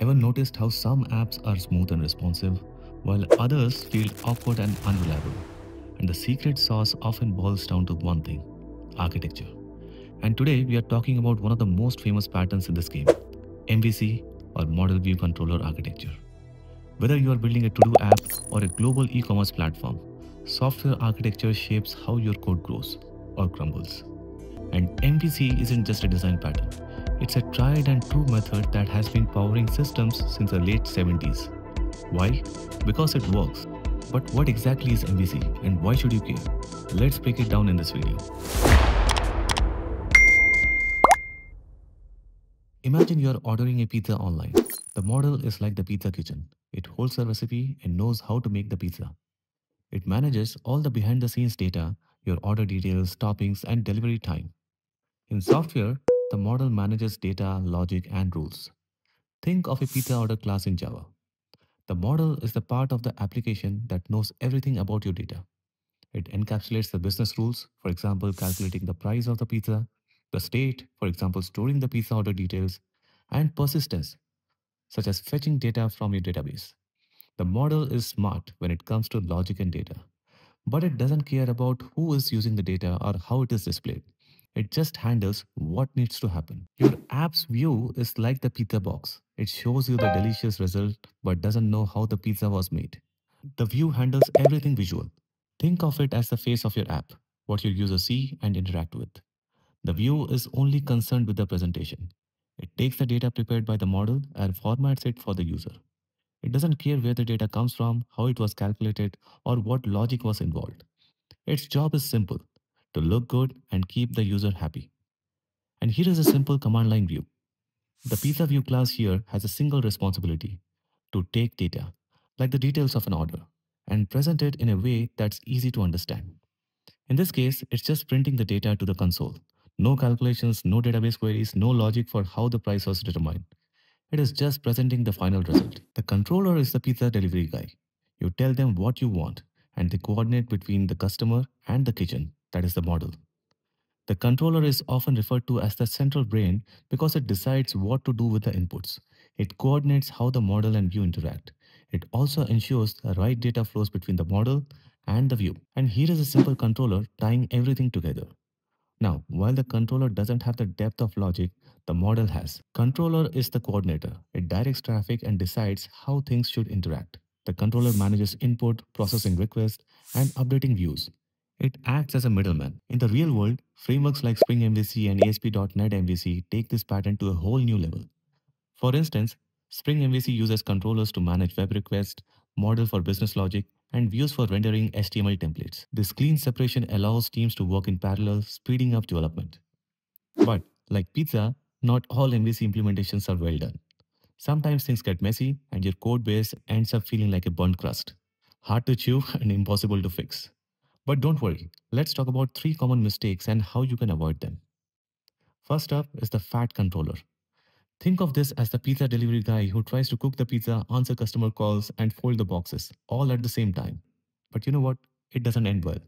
Ever noticed how some apps are smooth and responsive, while others feel awkward and unreliable? And the secret sauce often boils down to one thing architecture. And today we are talking about one of the most famous patterns in this game MVC or Model View Controller Architecture. Whether you are building a to do app or a global e commerce platform, software architecture shapes how your code grows or crumbles. And MVC isn't just a design pattern, it's a tried and true method that has been powering systems since the late 70s. Why? Because it works. But what exactly is MVC and why should you care? Let's break it down in this video. Imagine you're ordering a pizza online. The model is like the pizza kitchen. It holds the recipe and knows how to make the pizza. It manages all the behind the scenes data, your order details, toppings, and delivery time. In software, the model manages data, logic, and rules. Think of a pizza order class in Java. The model is the part of the application that knows everything about your data. It encapsulates the business rules, for example, calculating the price of the pizza, the state, for example, storing the pizza order details, and persistence, such as fetching data from your database. The model is smart when it comes to logic and data, but it doesn't care about who is using the data or how it is displayed. It just handles what needs to happen. Your app's view is like the pizza box. It shows you the delicious result but doesn't know how the pizza was made. The view handles everything visual. Think of it as the face of your app, what your users see and interact with. The view is only concerned with the presentation. It takes the data prepared by the model and formats it for the user. It doesn't care where the data comes from, how it was calculated, or what logic was involved. Its job is simple to look good and keep the user happy. And here is a simple command line view. The pizza view class here has a single responsibility to take data, like the details of an order, and present it in a way that's easy to understand. In this case, it's just printing the data to the console. No calculations, no database queries, no logic for how the price was determined. It is just presenting the final result. The controller is the pizza delivery guy. You tell them what you want, and they coordinate between the customer and the kitchen that is the model. The controller is often referred to as the central brain because it decides what to do with the inputs. It coordinates how the model and view interact. It also ensures the right data flows between the model and the view. And here is a simple controller tying everything together. Now, while the controller doesn't have the depth of logic, the model has. Controller is the coordinator. It directs traffic and decides how things should interact. The controller manages input, processing requests, and updating views. It acts as a middleman. In the real world, frameworks like Spring MVC and ASP.NET MVC take this pattern to a whole new level. For instance, Spring MVC uses controllers to manage web requests, model for business logic, and views for rendering HTML templates. This clean separation allows teams to work in parallel, speeding up development. But like pizza, not all MVC implementations are well done. Sometimes things get messy and your code base ends up feeling like a burnt crust. Hard to chew and impossible to fix. But don't worry, let's talk about three common mistakes and how you can avoid them. First up is the fat controller. Think of this as the pizza delivery guy who tries to cook the pizza, answer customer calls, and fold the boxes all at the same time. But you know what? It doesn't end well.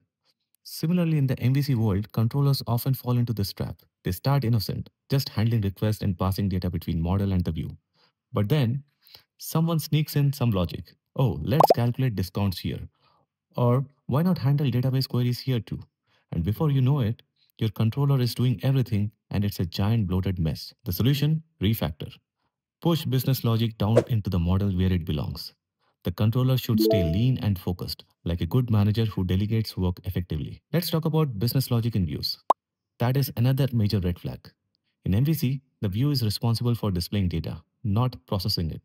Similarly, in the MVC world, controllers often fall into this trap. They start innocent, just handling requests and passing data between model and the view. But then, someone sneaks in some logic. Oh, let's calculate discounts here. Or why not handle database queries here too? And before you know it, your controller is doing everything and it's a giant bloated mess. The solution? Refactor. Push business logic down into the model where it belongs. The controller should stay lean and focused, like a good manager who delegates work effectively. Let's talk about business logic in views. That is another major red flag. In MVC, the view is responsible for displaying data, not processing it.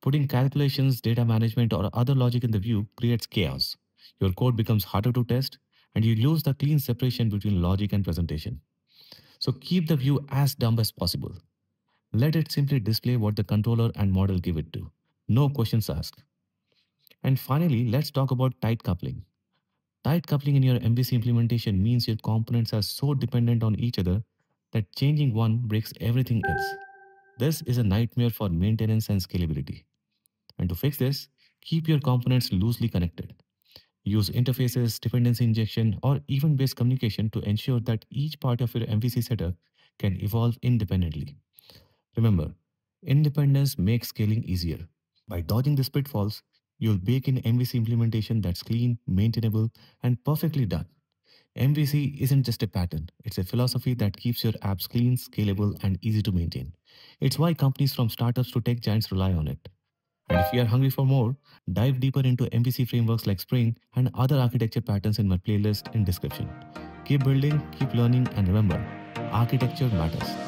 Putting calculations, data management, or other logic in the view creates chaos your code becomes harder to test, and you lose the clean separation between logic and presentation. So keep the view as dumb as possible. Let it simply display what the controller and model give it to. No questions asked. And finally, let's talk about tight coupling. Tight coupling in your MVC implementation means your components are so dependent on each other that changing one breaks everything else. This is a nightmare for maintenance and scalability. And to fix this, keep your components loosely connected. Use interfaces, dependency injection, or event-based communication to ensure that each part of your MVC setup can evolve independently. Remember, Independence makes scaling easier. By dodging these pitfalls, you'll bake in MVC implementation that's clean, maintainable, and perfectly done. MVC isn't just a pattern, it's a philosophy that keeps your apps clean, scalable, and easy to maintain. It's why companies from startups to tech giants rely on it. And if you are hungry for more, dive deeper into MVC frameworks like Spring and other architecture patterns in my playlist in description. Keep building, keep learning, and remember, architecture matters.